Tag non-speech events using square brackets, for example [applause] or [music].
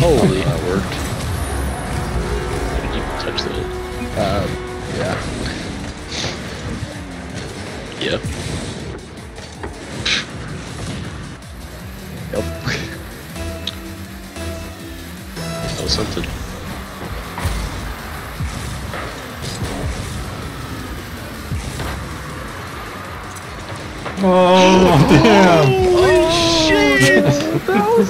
Holy. [laughs] that worked. Did you touch that? Uh, yeah. Yep. Yep. That was something. Oh, damn. Holy [laughs] oh, shit! [laughs] that was!